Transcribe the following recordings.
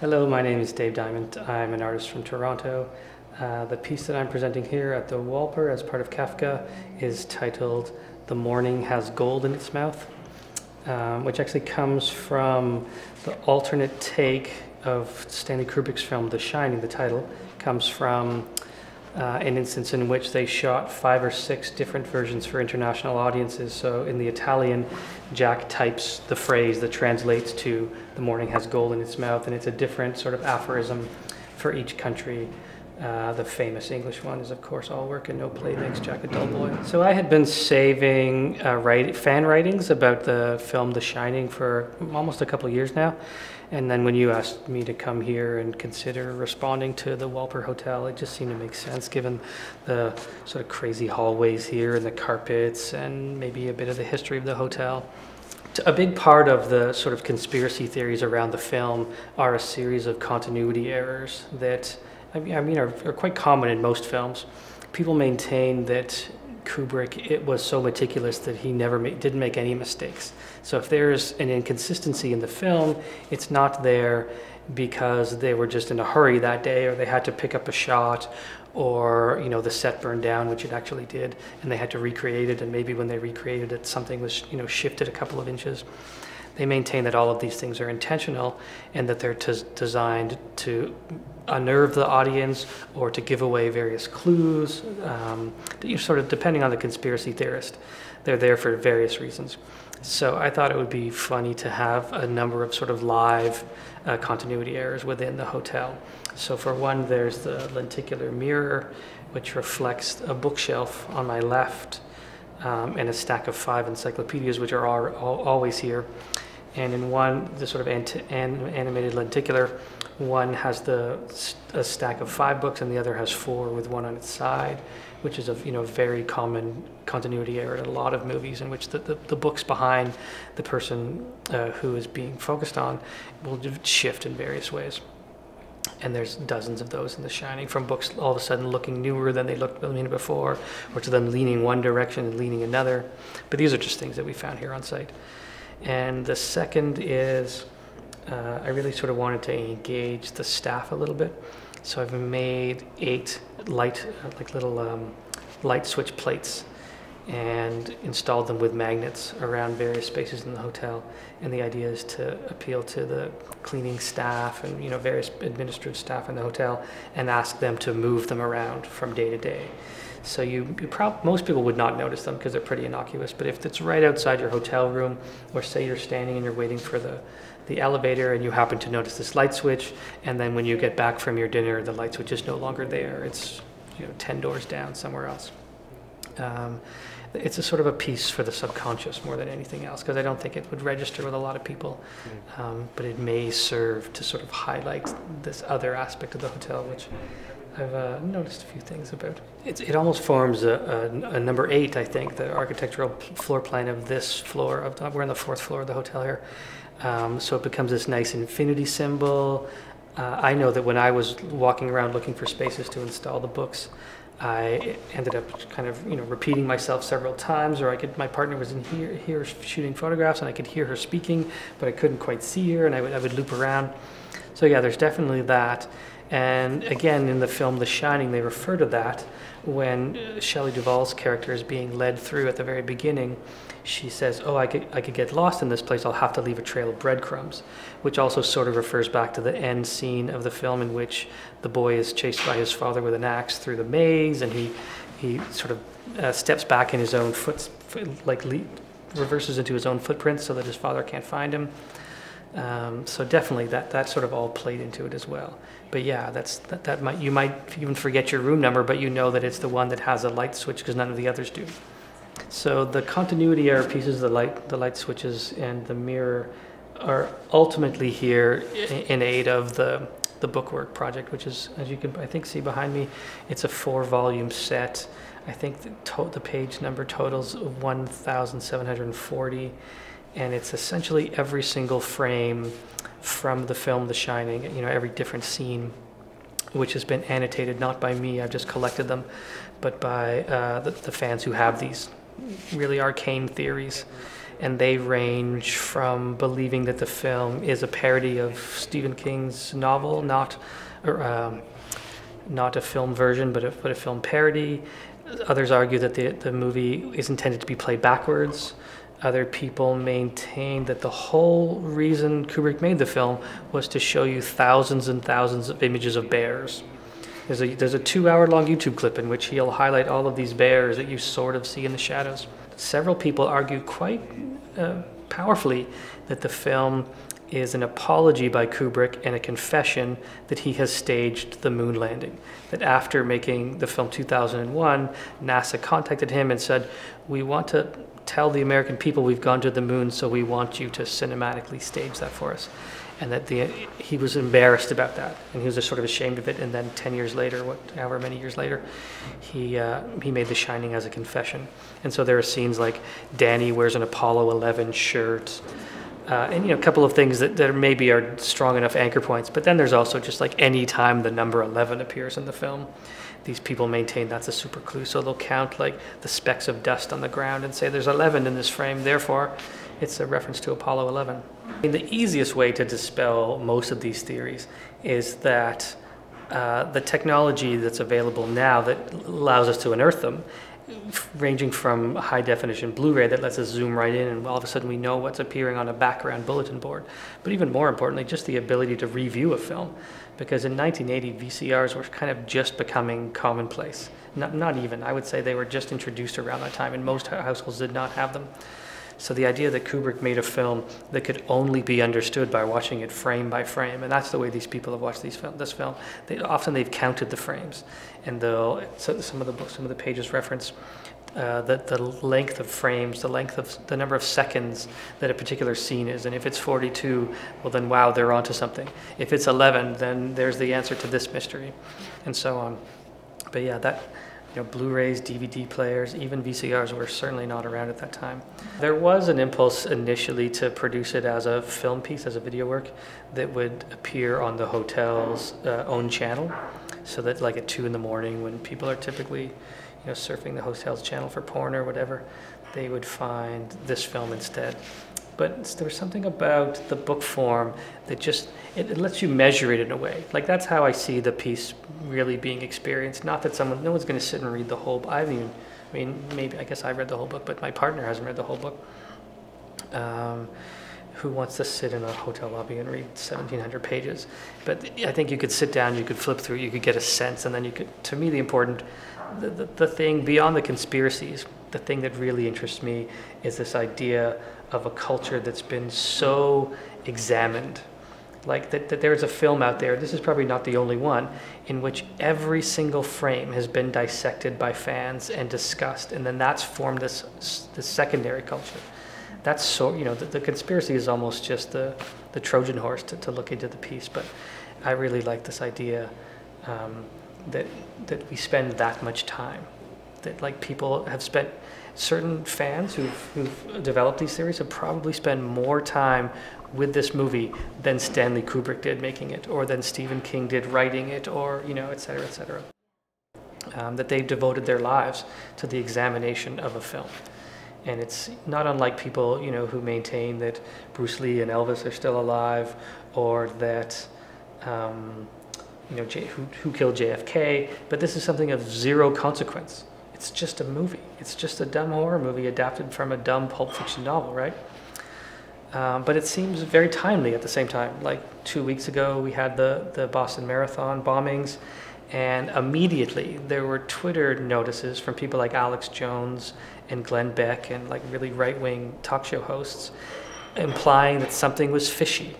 Hello, my name is Dave Dyment. I'm an artist from Toronto. Uh, the piece that I'm presenting here at the Walper as part of CAFKA is titled The Morning Has Gold in Its Mouth, um, which actually comes from the alternate take of Stanley Kubrick's film The Shining. The title comes from uh, an instance in which they shot five or six different versions for international audiences. So in the Italian, Jack types the phrase that translates to "the morning has gold in its mouth," and it's a different sort of aphorism for each country. Uh, the famous English one is, of course, all work and no play makes Jack a dull boy. So I had been saving uh, write, fan writings about the film The Shining for almost a couple years now. And then when you asked me to come here and consider responding to the Walper Hotel, it just seemed to make sense given the sort of crazy hallways here and the carpets and maybe a bit of the history of the hotel. A big part of the sort of conspiracy theories around the film are a series of continuity errors that I mean, are, are quite common in most films. People maintain that Kubrick it was so meticulous that he never didn't make any mistakes. So if there's an inconsistency in the film, it's not there because they were just in a hurry that day or they had to pick up a shot or you know the set burned down which it actually did and they had to recreate it and maybe when they recreated it something was you know shifted a couple of inches they maintain that all of these things are intentional and that they're designed to unnerve the audience or to give away various clues, um, sort of depending on the conspiracy theorist. They're there for various reasons. So I thought it would be funny to have a number of sort of live uh, continuity errors within the hotel. So for one, there's the lenticular mirror, which reflects a bookshelf on my left um, and a stack of five encyclopedias, which are all, all, always here. And in one, the sort of an animated lenticular, one has the a stack of five books and the other has four with one on its side, which is a you know very common continuity error in a lot of movies in which the, the, the books behind the person uh, who is being focused on will shift in various ways. And there's dozens of those in The Shining, from books all of a sudden looking newer than they looked before, or to them leaning one direction and leaning another. But these are just things that we found here on site. And the second is uh, I really sort of wanted to engage the staff a little bit. So I've made eight light, uh, like little um, light switch plates and installed them with magnets around various spaces in the hotel. And the idea is to appeal to the cleaning staff and you know various administrative staff in the hotel and ask them to move them around from day to day. So you, you prob- most people would not notice them because they're pretty innocuous. But if it's right outside your hotel room, or say you're standing and you're waiting for the, the elevator and you happen to notice this light switch, and then when you get back from your dinner, the light switch is no longer there. It's you know 10 doors down somewhere else. Um, it's a sort of a piece for the subconscious more than anything else because I don't think it would register with a lot of people, mm. um, but it may serve to sort of highlight this other aspect of the hotel, which I've uh, noticed a few things about. It's, it almost forms a, a, a, number eight, I think, the architectural floor plan of this floor. Of the, we're on the fourth floor of the hotel here. Um, so it becomes this nice infinity symbol. Uh, I know that when I was walking around looking for spaces to install the books, I ended up kind of you know repeating myself several times, or I could my partner was in here here shooting photographs, and I could hear her speaking, but I couldn't quite see her, and I would I would loop around. So yeah, there's definitely that. And again, in the film The Shining, they refer to that when Shelley Duvall's character is being led through at the very beginning. She says, "Oh, I could, I could get lost in this place. I'll have to leave a trail of breadcrumbs," which also sort of refers back to the end scene of the film in which the boy is chased by his father with an axe through the maze, and he he sort of uh, steps back in his own foot, like le- reverses into his own footprints so that his father can't find him. Um, so definitely that, that sort of all played into it as well. But yeah, that's that, that might you might even forget your room number, but you know that it's the one that has a light switch because none of the others do. So the continuity error pieces, the light the light switches and the mirror are ultimately here in aid of the the bookwork project, which is as you can I think see behind me, it's a four volume set. I think the, the page number totals 1,740 and it's essentially every single frame from the film The Shining, you know, every different scene, which has been annotated not by me, I've just collected them, but by uh, the, the, fans who have these really arcane theories. and they range from believing that the film is a parody of Stephen King's novel, not, or, um, not a film version, but a, but a film parody. Others argue that the, the movie is intended to be played backwards. Other people maintain that the whole reason Kubrick made the film was to show you thousands and thousands of images of bears. There's a, there's a two hour long YouTube clip in which he'll highlight all of these bears that you sort of see in the shadows. Several people argue quite uh, powerfully that the film is an apology by Kubrick and a confession that he has staged the moon landing. That after making the film 2001, NASA contacted him and said, We want to tell the American people we've gone to the moon, so we want you to cinematically stage that for us. And that the, he was embarrassed about that, and he was just sort of ashamed of it. And then 10 years later, what, however many years later, he, uh, he made The Shining as a confession. And so there are scenes like Danny wears an Apollo 11 shirt, uh, and you know a couple of things that, that maybe are strong enough anchor points but then there's also just like any time the number 11 appears in the film these people maintain that's a super clue. So they'll count like the specks of dust on the ground and say there's 11 in this frame therefore it's a reference to apollo 11 I mean, the easiest way to dispel most of these theories is that uh, the technology that's available now that allows us to unearth them ranging from high definition Blu-ray that lets us zoom right in and all of a sudden we know what's appearing on a background bulletin board. But even more importantly, just the ability to review a film. Because in 1980, VCRs were kind of just becoming commonplace. Not, not even, I would say they were just introduced around that time and most households did not have them. So the idea that Kubrick made a film that could only be understood by watching it frame by frame, and that's the way these people have watched these film, this film. They, often they've counted the frames, and they'll so some of the books, some of the pages reference uh, the, the length of frames, the length of the number of seconds that a particular scene is. And if it's 42, well, then wow, they're onto something. If it's 11, then there's the answer to this mystery, and so on. But yeah, that you know, Blu-rays, DVD players, even VCRs were certainly not around at that time. There was an impulse initially to produce it as a film piece, as a video work, that would appear on the hotel's uh, own channel, so that like at two in the morning, when people are typically, you know, surfing the hotel's channel for porn or whatever, they would find this film instead but there was something about the book form that just it, it, lets you measure it in a way. Like that's how i see the piece really being experienced. Not that someone no one's going to sit and read the whole i mean i mean maybe i guess i read the whole book but my partner hasn't read the whole book. Um, who wants to sit in a hotel lobby and read 1700 pages? But i think you could sit down you could flip through you could get a sense and then you could to me the important the, the, the thing beyond the conspiracies the thing that really interests me is this idea of a culture that's been so examined. Like that, that there's a film out there, this is probably not the only one, in which every single frame has been dissected by fans and discussed, and then that's formed this, this secondary culture. That's so, you know, the, the conspiracy is almost just the, the Trojan horse to, to look into the piece, but I really like this idea um, that, that we spend that much time, that like people have spent certain fans who've, who've developed these theories have probably spent more time with this movie than Stanley Kubrick did making it, or than Stephen King did writing it, or you know, et cetera, et cetera. Um, that they've devoted their lives to the examination of a film. And it's not unlike people, you know, who maintain that Bruce Lee and Elvis are still alive, or that, um, you know, J- who, who killed JFK. But this is something of zero consequence it's just a movie. It's just a dumb horror movie adapted from a dumb pulp fiction novel, right? Um, but it seems very timely at the same time. Like two weeks ago, we had the, the Boston Marathon bombings, and immediately there were Twitter notices from people like Alex Jones and Glenn Beck and like really right wing talk show hosts implying that something was fishy.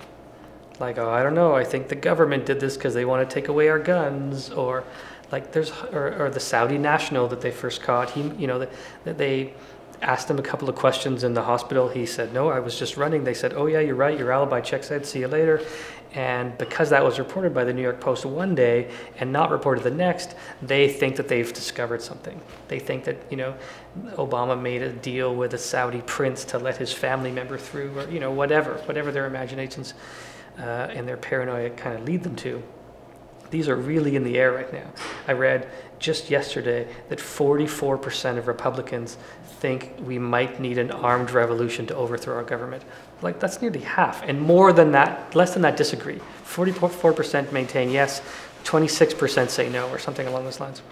Like, oh, I don't know, I think the government did this because they want to take away our guns, or like there's or, or the Saudi national that they first caught. He, you know, that the, they asked him a couple of questions in the hospital. He said, "No, I was just running." They said, "Oh yeah, you're right. Your alibi checks out. See you later." And because that was reported by the New York Post one day and not reported the next, they think that they've discovered something. They think that you know, Obama made a deal with a Saudi prince to let his family member through, or you know, whatever, whatever their imaginations uh, and their paranoia kind of lead them to these are really in the air right now. I read just yesterday that 44% of Republicans think we might need an armed revolution to overthrow our government. Like, that's nearly half. And more than that, less than that disagree. 44% maintain yes, 26% say no, or something along those lines.